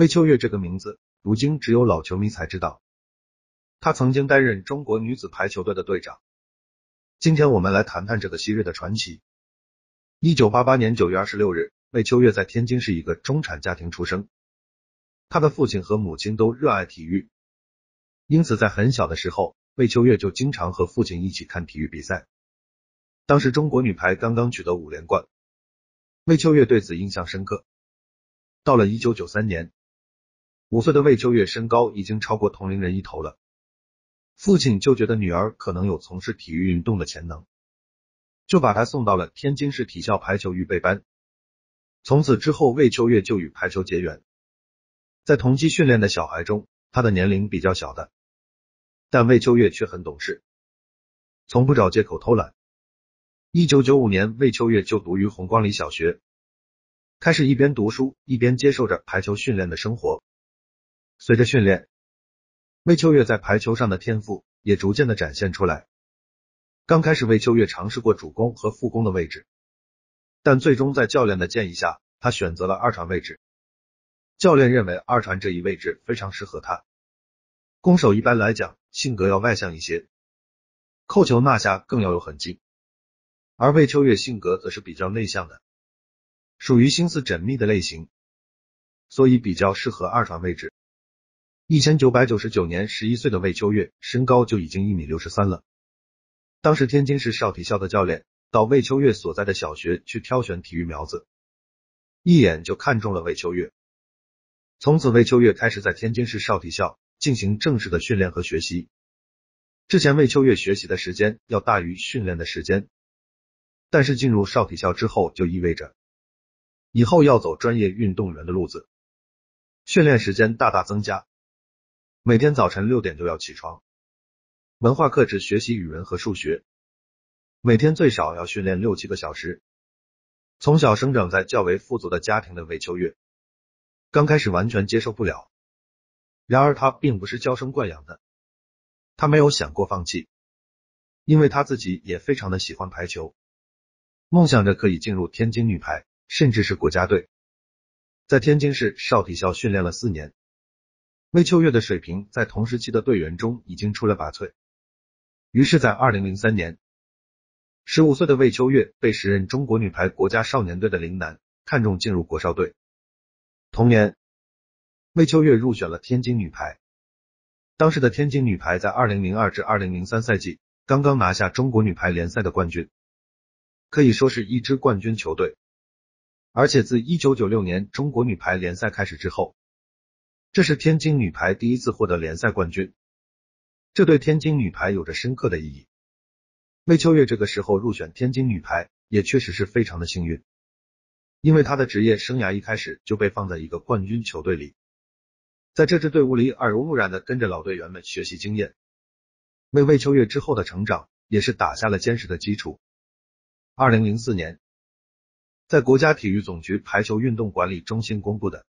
魏秋月这个名字，如今只有老球迷才知道。她曾经担任中国女子排球队的队长。今天我们来谈谈这个昔日的传奇。一九八八年九月二十六日，魏秋月在天津市一个中产家庭出生。她的父亲和母亲都热爱体育，因此在很小的时候，魏秋月就经常和父亲一起看体育比赛。当时中国女排刚刚取得五连冠，魏秋月对此印象深刻。到了一九九三年，五岁的魏秋月身高已经超过同龄人一头了。父亲就觉得女儿可能有从事体育运动的潜能，就把她送到了天津市体校排球预备班。从此之后，魏秋月就与排球结缘。在同期训练的小孩中，她的年龄比较小的，但魏秋月却很懂事，从不找借口偷懒。一九九五年，魏秋月就读于红光里小学，开始一边读书一边接受着排球训练的生活。随着训练，魏秋月在排球上的天赋也逐渐的展现出来。刚开始，魏秋月尝试过主攻和副攻的位置，但最终在教练的建议下，他选择了二传位置。教练认为二传这一位置非常适合他。攻手一般来讲性格要外向一些，扣球纳下更要有狠劲，而魏秋月性格则是比较内向的，属于心思缜密的类型，所以比较适合二传位置。一千九百九十九年，十一岁的魏秋月身高就已经一米六十三了。当时天津市少体校的教练到魏秋月所在的小学去挑选体育苗子，一眼就看中了魏秋月。从此，魏秋月开始在天津市少体校进行正式的训练和学习。之前，魏秋月学习的时间要大于训练的时间，但是进入少体校之后，就意味着以后要走专业运动员的路子，训练时间大大增加。每天早晨六点就要起床，文化课只学习语文和数学，每天最少要训练六七个小时。从小生长在较为富足的家庭的魏秋月，刚开始完全接受不了。然而他并不是娇生惯养的，他没有想过放弃，因为他自己也非常的喜欢排球，梦想着可以进入天津女排，甚至是国家队。在天津市少体校训练了四年。魏秋月的水平在同时期的队员中已经出类拔萃，于是，在二零零三年，十五岁的魏秋月被时任中国女排国家少年队的林楠看中进入国少队。同年，魏秋月入选了天津女排。当时的天津女排在二零零二至二零零三赛季刚刚拿下中国女排联赛的冠军，可以说是一支冠军球队。而且自一九九六年中国女排联赛开始之后。这是天津女排第一次获得联赛冠军，这对天津女排有着深刻的意义。魏秋月这个时候入选天津女排，也确实是非常的幸运，因为她的职业生涯一开始就被放在一个冠军球队里，在这支队伍里耳濡目染的跟着老队员们学习经验，为魏秋月之后的成长也是打下了坚实的基础。二零零四年，在国家体育总局排球运动管理中心公布的。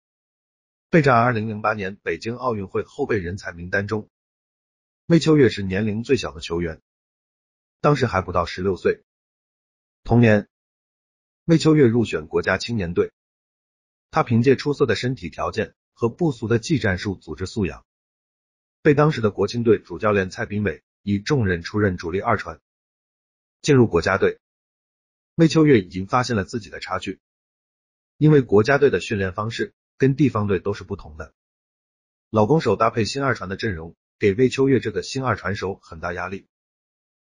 备战二零零八年北京奥运会后备人才名单中，魏秋月是年龄最小的球员，当时还不到十六岁。同年，魏秋月入选国家青年队，他凭借出色的身体条件和不俗的技战术组织素养，被当时的国青队主教练蔡炳伟以重任出任主力二传。进入国家队，魏秋月已经发现了自己的差距，因为国家队的训练方式。跟地方队都是不同的，老攻手搭配新二传的阵容，给魏秋月这个新二传手很大压力，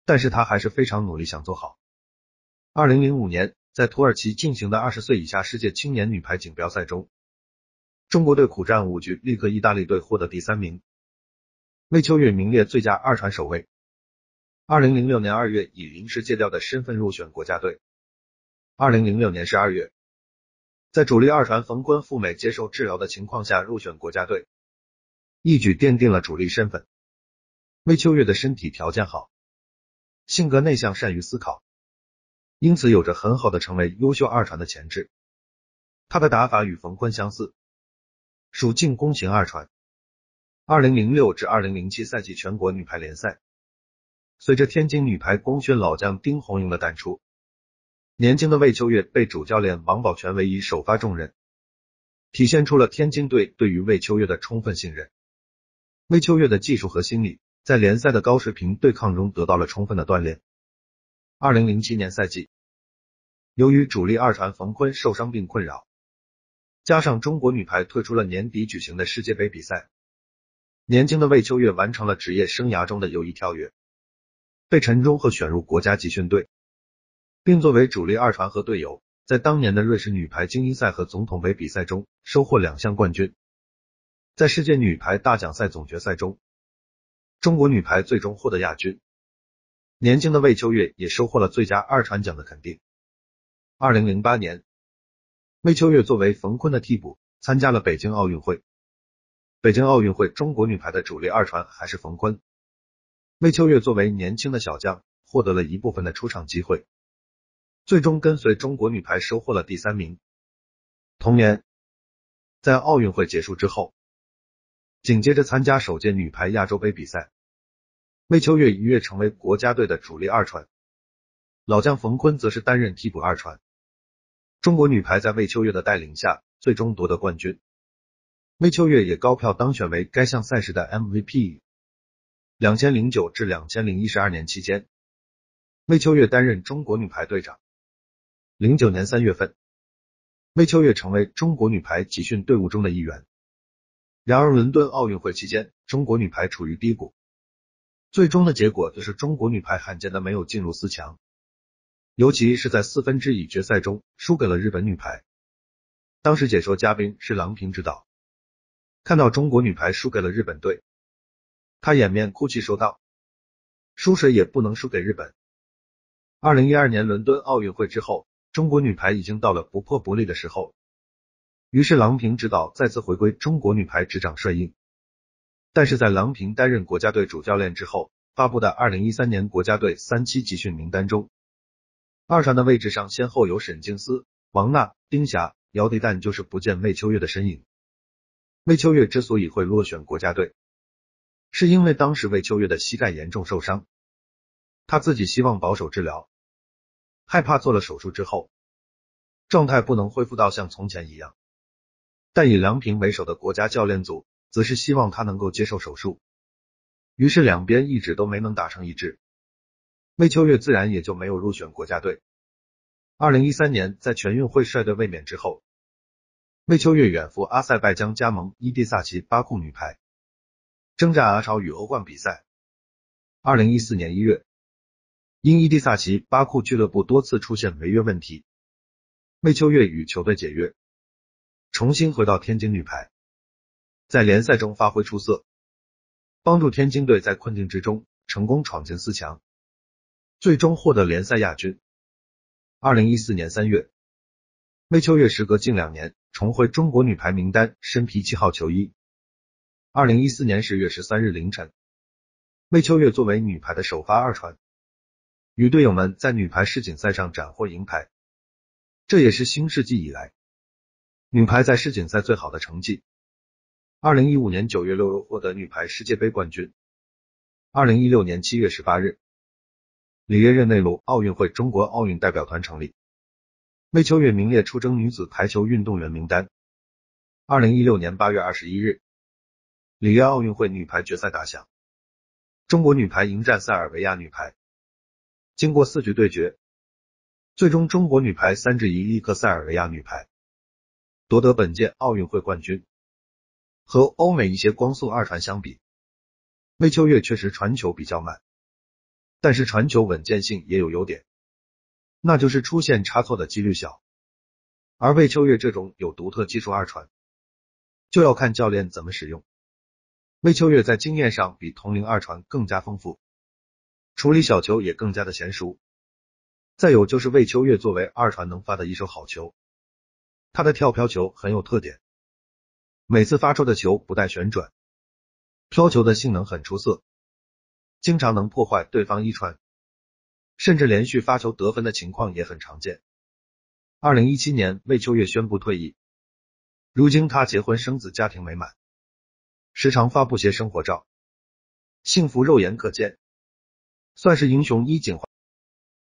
但是他还是非常努力想做好。二零零五年，在土耳其进行的二十岁以下世界青年女排锦标赛中，中国队苦战五局，力克意大利队获得第三名，魏秋月名列最佳二传首位。二零零六年二月，以临时借调的身份入选国家队。二零零六年十二月。在主力二传冯坤赴美接受治疗的情况下入选国家队，一举奠定了主力身份。魏秋月的身体条件好，性格内向，善于思考，因此有着很好的成为优秀二传的潜质。他的打法与冯坤相似，属进攻型二传。二零零六至二零零七赛季全国女排联赛，随着天津女排功勋老将丁红颖的淡出。年轻的魏秋月被主教练王宝全委以首发重任，体现出了天津队对于魏秋月的充分信任。魏秋月的技术和心理在联赛的高水平对抗中得到了充分的锻炼。二零零七年赛季，由于主力二传冯坤受伤病困扰，加上中国女排退出了年底举行的世界杯比赛，年轻的魏秋月完成了职业生涯中的友谊跳跃，被陈忠赫选入国家集训队，并作为主力二传和队友。在当年的瑞士女排精英赛和总统杯比赛中收获两项冠军，在世界女排大奖赛总决赛中，中国女排最终获得亚军。年轻的魏秋月也收获了最佳二传奖的肯定。二零零八年，魏秋月作为冯坤的替补参加了北京奥运会。北京奥运会，中国女排的主力二传还是冯坤。魏秋月作为年轻的小将，获得了一部分的出场机会。最终跟随中国女排收获了第三名。同年，在奥运会结束之后，紧接着参加首届女排亚洲杯比赛，魏秋月一跃成为国家队的主力二传，老将冯坤则是担任替补二传。中国女排在魏秋月的带领下，最终夺得冠军。魏秋月也高票当选为该项赛事的 MVP。两千零九至两千零一十二年期间，魏秋月担任中国女排队长。零九年三月份，魏秋月成为中国女排集训队伍中的一员。然而，伦敦奥运会期间，中国女排处于低谷，最终的结果就是中国女排罕见的没有进入四强，尤其是在四分之一决赛中输给了日本女排。当时解说嘉宾是郎平指导，看到中国女排输给了日本队，他掩面哭泣说道：“输谁也不能输给日本。”二零一二年伦敦奥运会之后。中国女排已经到了不破不立的时候，于是郎平指导再次回归中国女排执掌帅印。但是在郎平担任国家队主教练之后，发布的二零一三年国家队三期集训名单中，二传的位置上先后有沈静思、王娜、丁霞、姚迪，但就是不见魏秋月的身影。魏秋月之所以会落选国家队，是因为当时魏秋月的膝盖严重受伤，他自己希望保守治疗。害怕做了手术之后，状态不能恢复到像从前一样。但以梁平为首的国家教练组，则是希望他能够接受手术。于是两边一直都没能达成一致，魏秋月自然也就没有入选国家队。二零一三年在全运会率队卫冕之后，魏秋月远赴阿塞拜疆加盟伊蒂萨奇巴库女排，征战阿超与欧冠比赛。二零一四年一月。因伊蒂萨奇巴库俱乐部多次出现违约问题，魏秋月与球队解约，重新回到天津女排，在联赛中发挥出色，帮助天津队在困境之中成功闯进四强，最终获得联赛亚军。二零一四年三月，魏秋月时隔近两年重回中国女排名单，身披七号球衣。二零一四年十月十三日凌晨，魏秋月作为女排的首发二传。与队友们在女排世锦赛上斩获银牌，这也是新世纪以来女排在世锦赛最好的成绩。二零一五年九月六日获得女排世界杯冠军。二零一六年七月十八日，里约热内卢奥运会中国奥运代表团成立，魏秋月名列出征女子排球运动员名单。二零一六年八月二十一日，里约奥运会女排决赛打响，中国女排迎战塞尔维亚女排。经过四局对决，最终中国女排三比一力克塞尔维亚女排，夺得本届奥运会冠军。和欧美一些光速二传相比，魏秋月确实传球比较慢，但是传球稳健性也有优点，那就是出现差错的几率小。而魏秋月这种有独特技术二传，就要看教练怎么使用。魏秋月在经验上比同龄二传更加丰富。处理小球也更加的娴熟，再有就是魏秋月作为二传能发的一手好球，他的跳飘球很有特点，每次发出的球不带旋转，飘球的性能很出色，经常能破坏对方一传，甚至连续发球得分的情况也很常见。二零一七年魏秋月宣布退役，如今他结婚生子，家庭美满，时常发布些生活照，幸福肉眼可见。算是英雄衣锦还